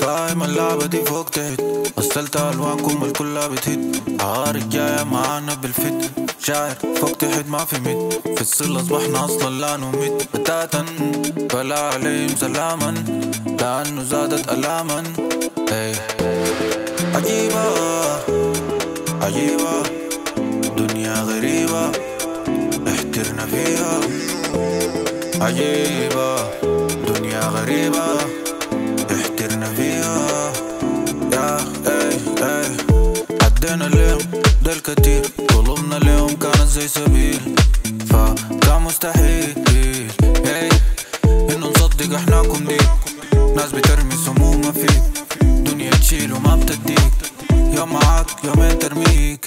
فاهم اللعبة دي فوق تهت وصلت ألوانكم الكلها بتهت عارك جاية معانا بالفت شاعر فوق تحت ما في ميت في الصلة أصبحنا أصلا لا نميت بتاتا فلا عليهم سلاما لأنه زادت ألاما اي عجيبة عجيبة عجيبة دنيا غريبة احترنا فيها. يا أي أي. عدينا اليوم ده الكتير طلبنا اليوم كانت زي سبيل. فكان مستحيل اي إنه نصدق احناكم دي ناس بترمي سمومها فيك دنيا تشيل وما بتديك. يوم معاك يومين ترميك.